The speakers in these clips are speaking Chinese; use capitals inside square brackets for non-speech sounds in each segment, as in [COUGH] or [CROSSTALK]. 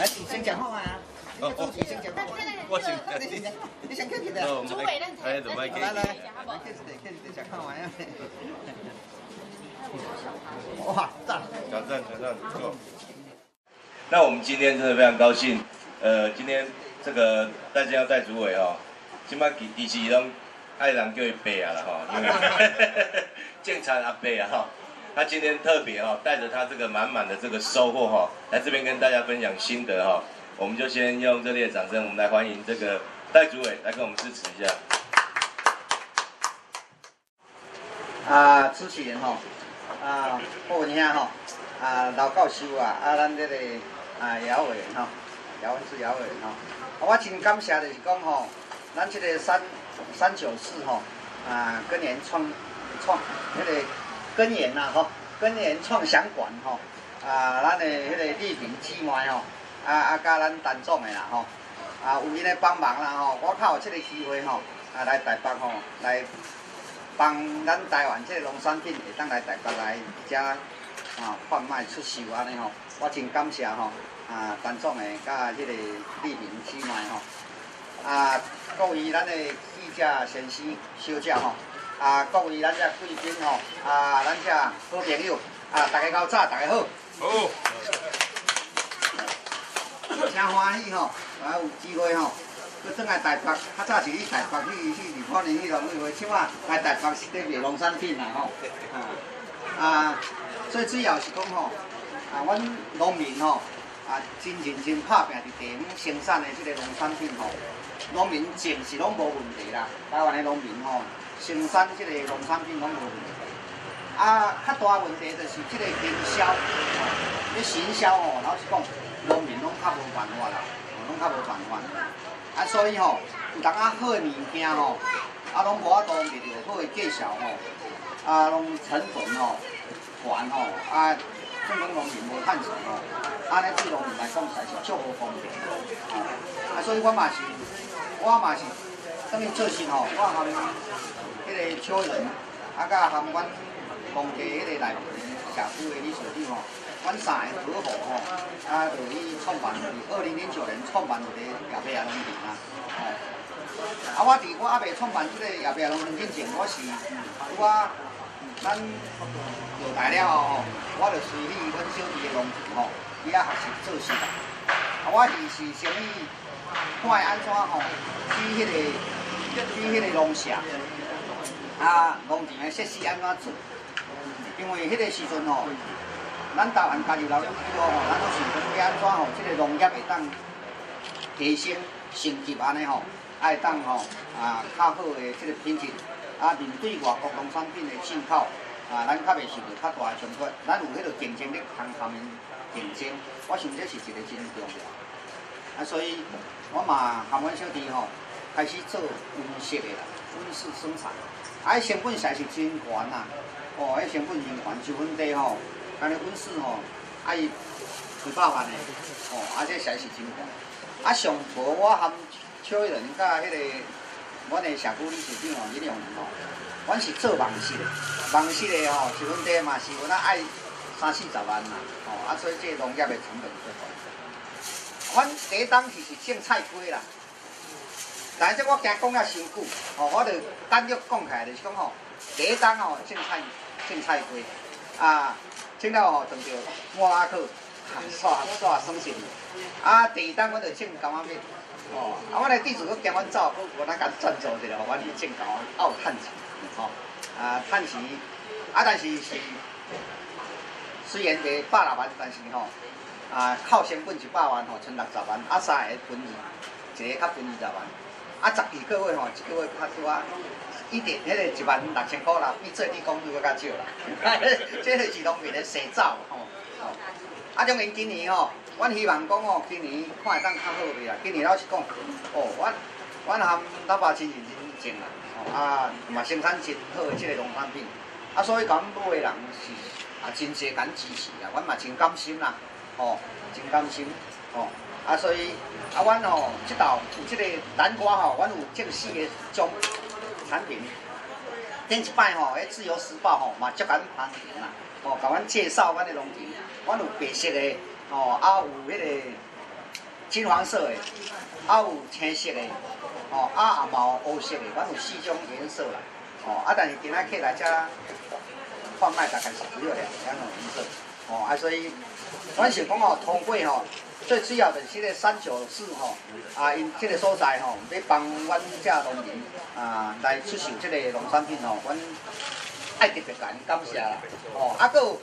来，先讲话啊！哦哦，先讲话。我先，你先客气的。主委，哎，怎么客气？来来，客气的，客气的，讲话完呀。哇，赞！挑战，挑战，不错。那我们今天真的非常高兴，呃，今天这个大家要带主委哦，起码第第四拢爱人叫伊伯啊了哈，因为建产阿伯啊哈。他今天特别哈，带着他这个满满的这个收获哈，来这边跟大家分享心得哈。我们就先用热烈的掌声，我们来欢迎这个戴主委来跟我们支持一下。啊，主持人哈，啊，好兄哈，啊，老教授啊，啊，咱这个啊姚委员哈，姚文是姚委员哈，我真感谢就是讲吼，咱这个三三九四哈，啊，跟年创创那个。根源呐吼，根源创想馆吼，啊，咱的迄个丽萍姊妹吼，啊啊，甲咱陈总的啦吼，啊，有因来帮忙啦吼，我较有这个机会吼，啊来台北吼，来帮咱台湾这个农产品会当来台北来遮啊贩卖出售安尼吼，我真感谢吼，啊陈总的甲迄个丽萍姊妹吼，啊各位咱的记者先生小姐吼。啊，各位咱遮贵宾吼，啊，咱遮好朋友，啊，大家到早，大家好。好。真欢喜吼，啊，有机会吼，去转来台北，较早是去台北去去二块年去农会，即马来台北是得卖农产品啦吼。啊，啊，最主要是讲吼，啊，阮农民吼，啊，真认真拍拼伫地方生产的即个农产品吼，农民种是拢无问题啦，台湾的农民吼。生产即个农产品拢无问题，啊，较大问题就是即个营销，吼，你行销吼，老实讲，农民拢较无办法啦，拢较无办法，啊，所以吼，有当啊好的物件吼，啊，拢无法度卖着好的介绍吼，啊，拢成本吼，悬吼，啊，种种农民无趁钱吼，安尼对农民来讲实在是足无方便，啊，所以我嘛是，我嘛是，等于做事吼，我含。迄个超人，啊，甲含阮公家迄个内社区的理事长吼，阮三个合伙吼，啊，就去创办，二零零九年创办一个叶贝亚农田啊，吼。啊，我伫我还未创办即个叶贝亚农田之前，我是我咱落台了后吼，我就随去阮小弟的农场吼，伊遐学习做事啦。啊，我是是先去看安怎吼，去迄个去迄个农舍。啊，农田的设施安怎做？因为迄个时阵吼，咱台湾加入劳动以后吼，咱都想讲安怎吼，即个农业会当提升升级安尼吼，爱当吼啊较好的即个品质，啊面对外国农产品的进口，啊咱较袂受到较大的冲突，咱有迄个竞争力通他们竞争，我想这是一个真重要。啊，所以我嘛含阮小弟吼，开始做温室的啦，温室生产。啊，成本实是真悬呐！哦，迄成本真悬，一分地吼，安尼温室吼，爱几百万的，哦，啊，这实是真悬。啊，上无我含超人甲迄个，阮的社区理事长哦，李良吼，阮是做网室的，网室的吼，一分地嘛是阮爱三四十万呐，哦，啊，所以这农业的成本最高。阮第一档是是种菜瓜啦。但是，我惊讲了伤久，吼，我就单约讲起来，就是讲吼，第一单吼种菜，种菜瓜，啊，种了吼，种着满阿克，煞煞省心。啊，第二单我就种柑仔面，哦，啊，我来地主佫惊阮走，我咱甲赞助一下，互阮去种柑仔，有趁钱，吼，啊，趁钱，啊，但是是虽然得百六万，但是吼，啊，靠成本一百万吼，剩六十万，啊，三个分二，一个较分二十万。啊，十二个月吼，一个月较多啊，一点迄个一万六千块啦，比最低工资佫较少啦。[LAUGHS] 这个是农民的生造吼。啊，种因今年吼，阮希望讲吼，今年看会当较好未啦。今年老实讲，哦，阮阮含老爸真认真种啦，吼啊，嘛生产真好诶即个农产品，啊，所以讲买的人是啊真侪敢支持啦，阮嘛真甘心啦，吼，真甘心，吼。啊，所以啊，阮吼即道有即个南瓜吼，阮有即个四个种产品。顶一摆吼，迄自由时报吼嘛足敢拍田啦，吼，甲阮介绍阮的农田。阮有白色的，吼，啊有迄个金黄色的，啊有青色的，哦啊也嘛有黑色的，阮有四种颜色啦。哦啊，但是今仔客来遮贩卖大概是只有两两种颜色。哦啊，所以阮想讲哦，通过吼，最主要的是个三九四吼，啊因这个所在吼，要帮阮遮农民啊来出售这个农产品吼，阮爱特别感感谢啦。哦啊，佫有。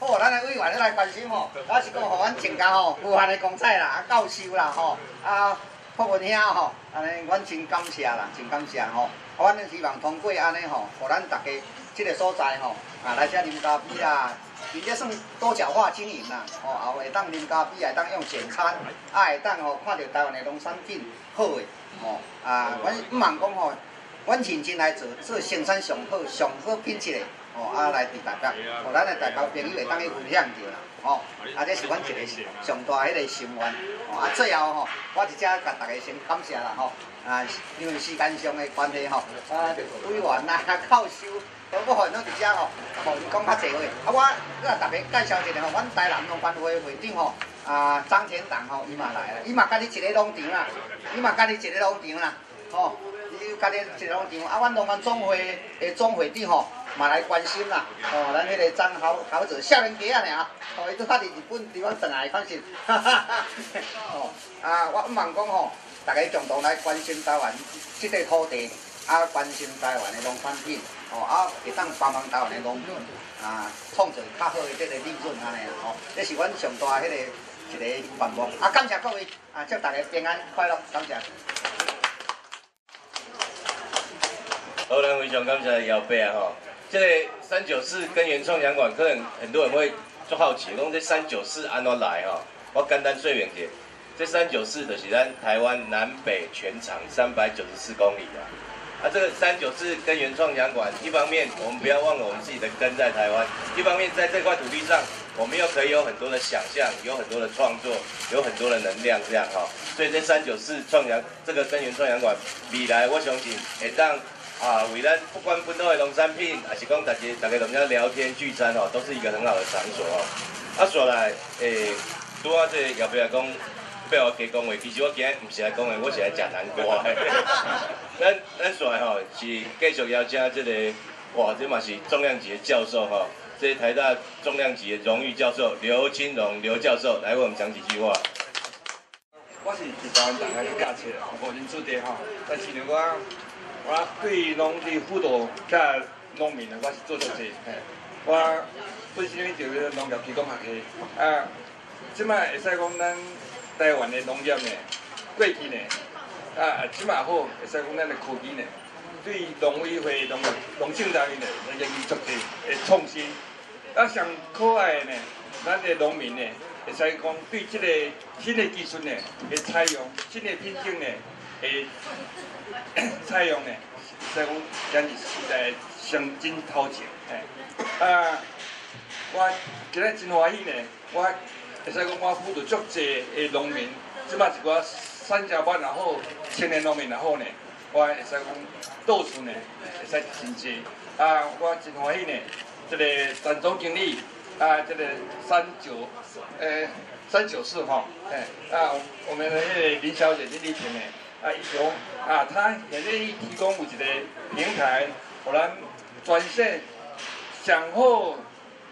好，咱的委员来关心吼，还是讲互阮增加吼有限的公菜啦、啊教授啦吼，啊博文兄吼，安尼阮真感谢啦，真感谢吼。啊，阮希望通过安尼吼，互咱大家即个所在吼，啊来遮啉咖啡啦，并且算多角化经营啦，哦，也会当啉咖啡，也当用简餐，也会当吼看到台湾的农产品好诶，哦，啊，阮毋茫讲吼，阮认真来做，做生产上好、上好品质诶。哦，啊来伫大家，互咱的大家朋友会当去分享着啦，吼，啊这是阮一个上大迄个心愿，哦，啊最后吼，我伫遮甲大家先感谢啦，吼，啊因为时间上的关系吼，啊委员啦、[LAUGHS] 教授，都不可能伫遮吼，互伊讲较济话，啊我甲大家介绍一下吼，阮台南农办会会长吼，啊张天党吼，伊嘛来啦，伊嘛甲你一个农场啦，伊嘛甲你一个农场啦，吼，伊甲你一个农场，啊阮农民总会诶总会长吼。嘛来关心啦，哦，咱迄个张豪豪子少年家啊，尔，哦，伊拄好伫日本地方转来放心，哈哈哈，哦，啊，我毋茫讲吼，大家共同来关心台湾即块土地，啊，关心台湾的农产品，哦，啊，会当帮忙台湾的农民，啊，创造较好的即个利润安尼啊，吼，这是阮上大迄个一个愿望，啊，感谢各位，啊，祝大家平安快乐，感谢。好，咱非常感谢姚伯啊，吼。这个三九四跟原创洋馆，可能很多人会就好奇，讲这三九四安怎来哈？我简单说明下，这三九四就是咱台湾南北全长三百九十四公里啊。啊，这个三九四跟原创洋馆，一方面我们不要忘了我们自己的根在台湾，一方面在这块土地上，我们又可以有很多的想象，有很多的创作，有很多的能量，这样哈。所以这三九四创洋这个跟原创洋馆，未来我相信会当。啊，为咱不管本土的农产品，还是讲大家大家同家聊天聚餐哦，都是一个很好的场所哦。啊，说来，诶，拄啊，这要不要讲？不要加讲话，其实我今日唔是来讲的，我是来食南瓜 [LAUGHS] 的。咱咱说来吼，是继续邀请这个，哇，这嘛是重量级的教授哈，这台大重量级的荣誉教授刘金荣刘教授来为我们讲几句话。我是一般大家去驾车，无人做地哈，但是呢我。我对农的辅导甲农民啊，我是做足济。我本身就是农业技工学系，啊，即摆会使讲咱台湾的农业呢，过去呢，啊，即摆好，会使讲咱的科技呢，对农委会、农农政单位呢，咱愿意足济的创新。啊，上可爱的呢，咱的农民呢，会使讲对即个新的技术呢，会采用新的品种呢，会。[COUGHS] 采用呢，所以讲今日是在上真头前，嘿，啊，我今日真欢喜呢，我会使讲我辅导足济的农民，即摆是我三甲班也好，青年农民也好呢，我会使讲到处呢会使真济，啊，我真欢喜呢，这个陈总经理，啊，这个三九，诶，三九四号，哎，啊，我们的那个林小姐林丽萍呢。啊，伊讲啊，他也愿意提供有一个平台，互咱全省上好、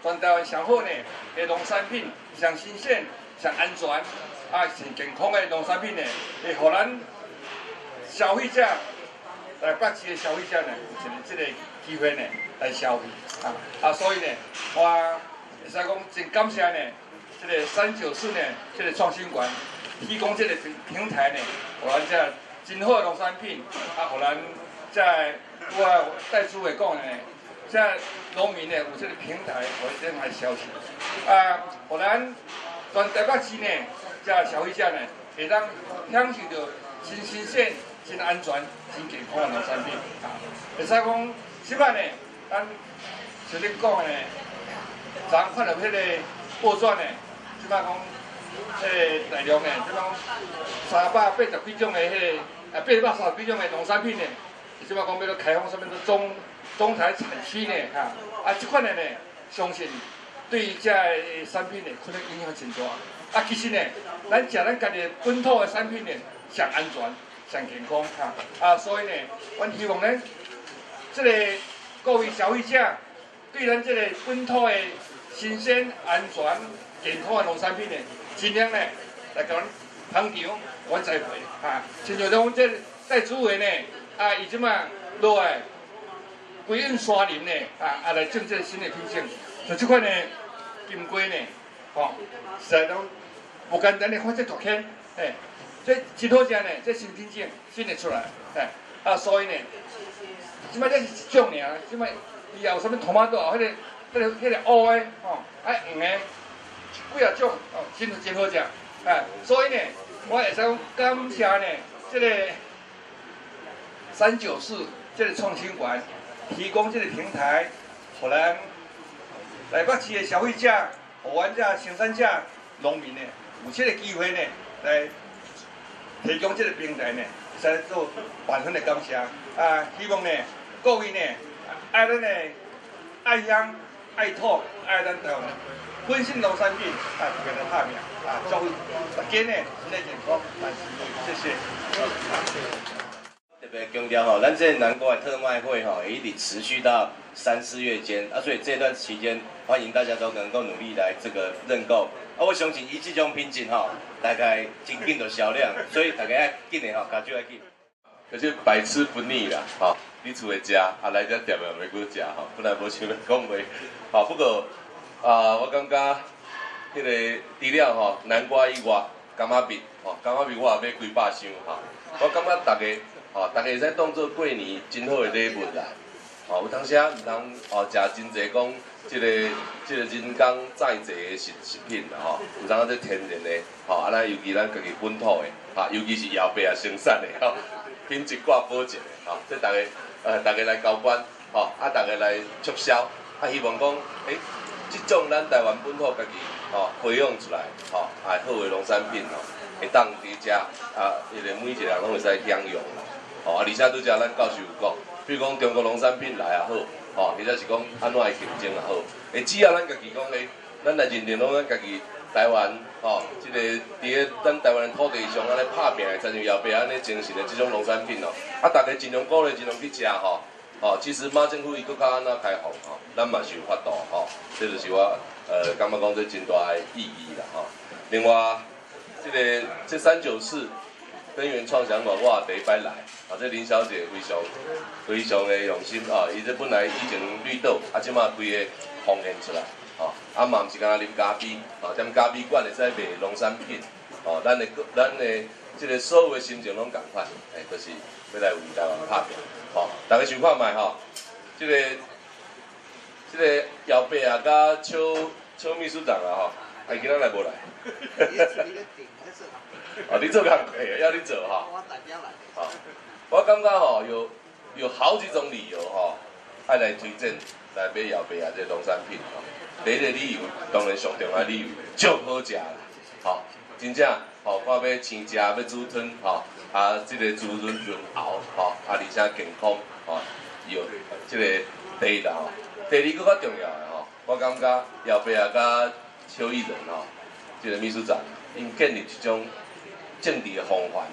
全台湾上好呢的农产品，上新鲜、上安全、啊上健康的农产品呢，会互咱消费者来北市的消费者呢，有一个这个机会呢来消费啊啊，所以呢，我会使讲真感谢呢，这个三九四呢，这个创新馆。提供这个平平台呢，互咱这真好的农产品，啊，互咱在我带主委讲呢，这农民呢有这个平台，互咱来消息，啊，互咱全台北市呢，这消费者呢，会当享受到真新鲜、真安全、真健康的农产品，啊，会使讲，即摆呢，咱像你讲的呢，昨看到迄个报纸呢，即摆讲。诶，内容呢，即种三百八十几种的迄个，啊，八百三十几种的农产品呢，即摆讲要开放什么中中台产区呢，哈，啊，即款的呢，相信对这产品呢可能影响真大。啊，其实呢，咱食咱家己本土的产品呢，上安全、上健康哈。啊，所以呢，阮希望呢，这个各位消费者对咱这个本土的新鲜、安全、健康的农产品呢，尽量呢来甲阮捧场、阮栽培哈。亲像咱这在主位呢，啊，伊即嘛落来归运山林呢，啊，啊来种这新的品种，像即款呢，金龟呢，吼，实在拢。不简单的看这图片，哎，这真好食呢，这新品种新的出来，哎，啊，所以呢，即嘛这是一种尔，即嘛以后有啥物土马豆，迄个、迄个、迄个乌的，吼，啊黄的，几啊种，哦，真真好食，哎，所以呢，我也想感谢呢，这个三九四这个创新馆提供这个平台，互咱来各市的消费者、互阮这生产者、农民呢。有这个机会呢，来提供这个平台呢，使做万分的感谢。啊，希望呢各位呢爱咱呢爱乡、爱土、爱咱台湾，本身农产品啊，给它拍名啊，祝大家呢身体健康，万事如意，谢谢。特别强调吼，咱这南瓜的特卖会吼，一直持续到三四月间啊，所以这段期间，欢迎大家都能够努力来这个认购。啊，我相信以这种品质吼，大概真紧就销量，所以大家要紧的吼，加少要紧。可是百吃不腻啦，吼，你厝会食，啊来这店也袂过食吼，本来无想要讲话，吼，不过啊，我感觉迄个除了吼南瓜以外，柑仔饼，吼，柑仔饼我也买几百箱，吼，我感觉大家，吼，大家会使当做过年真好的礼物啦，吼，有当时啊，毋通吼食真济讲。即个即个人工再制的食食品啦吼，有当这天然的吼，啊咱尤其咱家己本土的，啊，尤其是摇摆啊生产的吼，品质挂保证的吼，即大家呃大家来交关吼，啊大家来促销，啊希望讲，诶，即种咱台湾本土家己吼培养出来吼，啊好的农产品吼，会当伫遮啊，迄个每一个人拢会使享用吼，啊而且拄则咱教授有讲，比如讲中国农产品来也好。吼，或者是讲安怎的竞争也好，诶，只要咱家己讲咧，咱来认定拢咱家己台湾，吼，即个伫咧咱台湾的土地上安尼拍拼，才像后壁安尼精神的即种农产品哦，啊，大家尽量鼓励，尽量去食吼，哦，其实马政府伊搁较安怎开放吼，咱嘛是有法度吼，这就是我呃感觉讲这真大的意义啦吼。另外，即个这三九四。根源创想馆，我也第一摆来，啊，这林小姐非常非常的用心啊，伊这本来以前绿豆，啊，即马规个奉献出来，吼，啊嘛毋是干那啉咖啡，吼，踮咖啡馆会使卖农产品，吼，咱的咱的即个所有的心情拢共款，哎，就是要来为台湾拍拼，吼，大家想看卖吼，即个即个姚贝啊，甲邱邱秘书长啊，吼，啊，今仔来无来？哦，你做工可以，要你做哈。我代表来。好，我感觉吼有有好几种理由吼，爱来推荐来买姚贝啊这农产品吼。第一个理由当然上重要理由，足好食啦。吼，真正吼，看要生食要煮汤吼，啊，这个滋润润喉吼，啊，而且健康吼，有这个第一啦吼。第二个较重要的吼，我感觉摇贝啊甲邱义仁吼，这个秘书长因建立一种。政治的风范，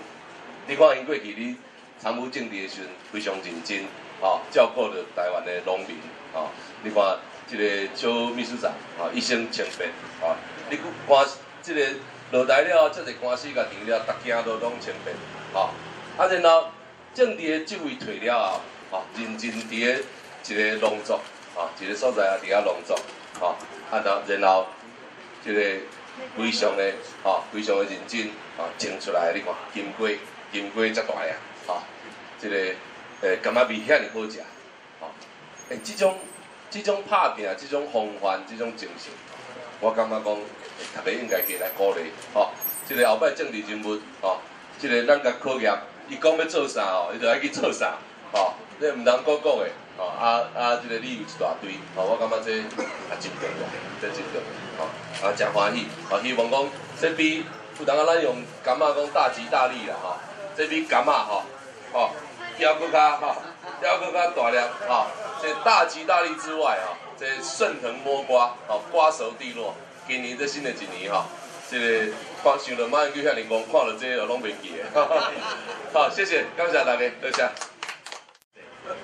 你看因过去咧参与政治的时阵非常认真，吼，照顾着台湾的农民，吼，你看即个邱秘书长，吼，一生清白，吼，你看即个落台了，即个官司甲定了，大家都拢清白，吼，啊，然后政治的职位退了后，吼，认真伫咧一个农作，吼，一个所在啊伫遐农作，吼，啊，然后然后即个。非常的吼，非常的认真吼，种出来你看金瓜，金瓜遮大啊，吼，即个诶，感觉味遐尼好食，吼，诶，即种即种拍拼，即种风范，即种精神，我感觉讲，大家应该加来鼓励，吼，即个后摆政治人物，吼，即个咱甲科业，伊讲要做啥吼，伊就爱去做啥，吼，你毋通讲讲的。吼，啊啊，即个理由一大堆，吼，我感觉这也真重要，这真重要，吼，啊，真欢喜，啊，希望讲这比有当啊，咱用感觉讲大吉大利啦，吼，这比感觉吼，吼，要搁较吼，要搁较大量，吼，这大吉大利之外，吼，这顺藤摸瓜，哦，瓜熟蒂落。今年这新的一年哈，这个光想了马英九遐尼讲，看了这个拢袂记的。[LAUGHS] 好，谢谢，感谢大家，多谢。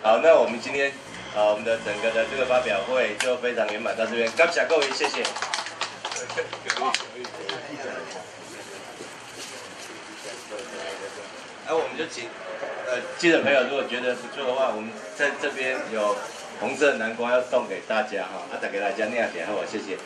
好，那我们今天啊，我们的整个的这个发表会就非常圆满到这边，感谢各位，谢谢。那我们就请呃记者朋友，如果觉得不错的话，我们在这边有红色南瓜要送给大家哈，啊，再给大家念点好，谢谢。